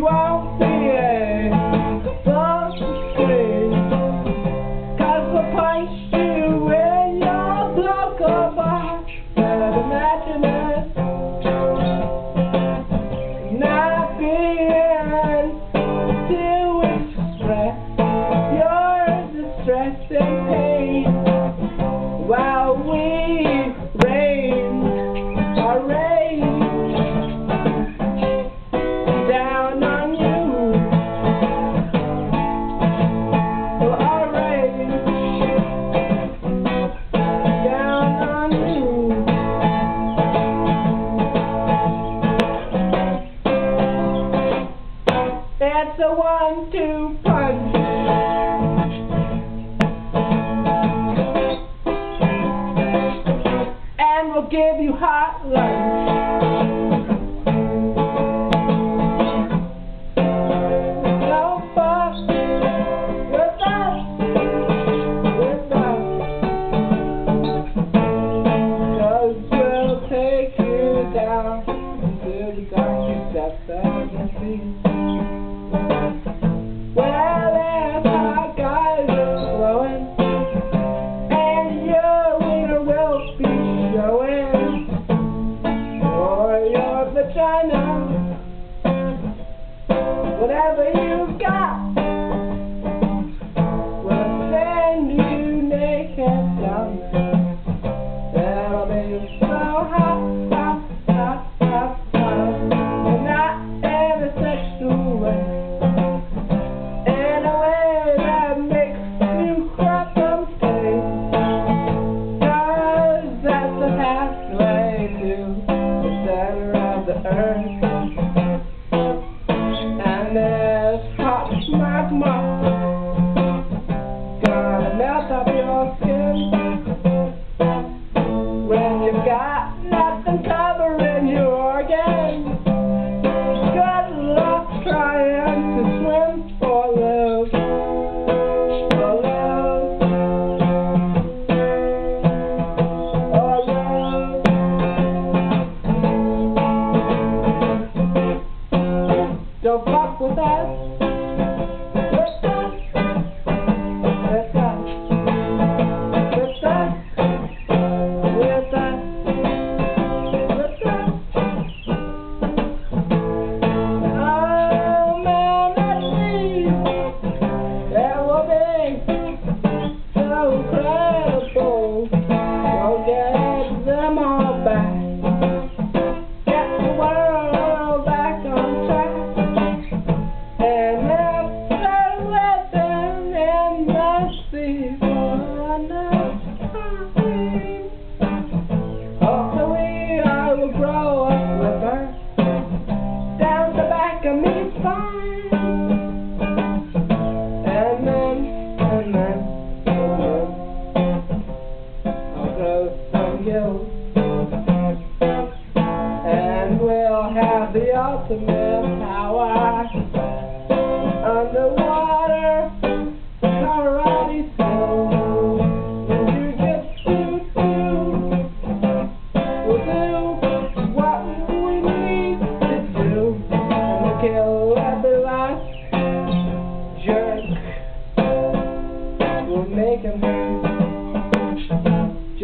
you won't give center of the earth. Don't fuck with us.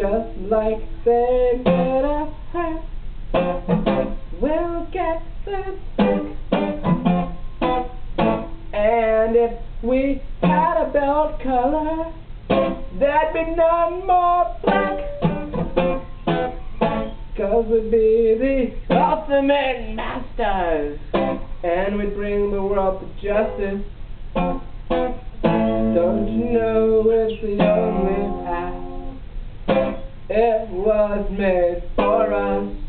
Just like they us hurt. We'll get them sick. And if we had a belt color, there'd be none more black. Cause we'd be the ultimate masters. And we'd bring the world to justice. Was made for us.